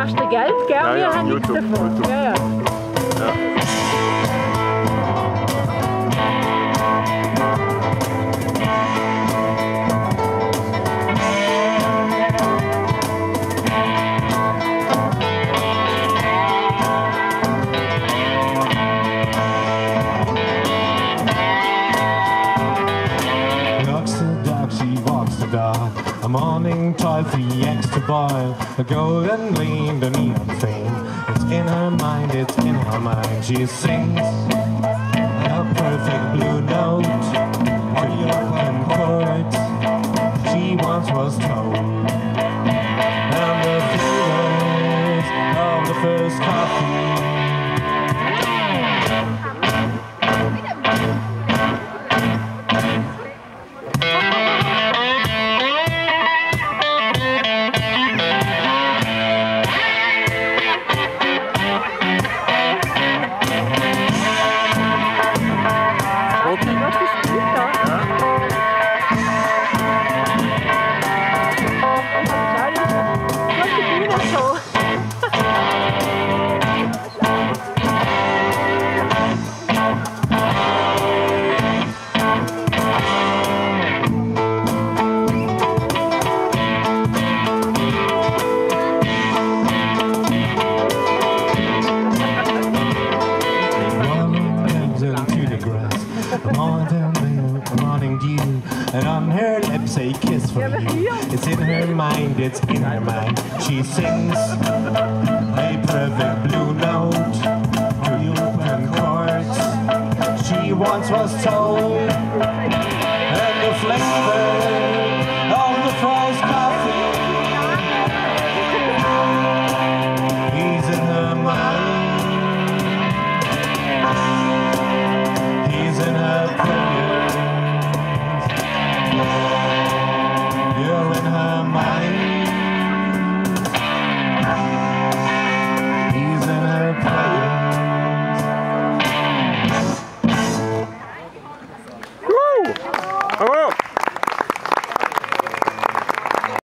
machst du Geld, gell? Ja, Wir ja, haben nichts YouTube, davon. YouTube. Ja, ja. She walks the dog. A morning toy, three eggs to boil. A golden gleam, the neon flame. It's in her mind, it's in her mind. She sings a perfect blue note on the open chords. She once was told. Was ist morning, a morning dew, and on her lips a kiss for you. It's in her mind, it's in her mind. She sings a perfect blue note to the open chords. She once was told, and the flavor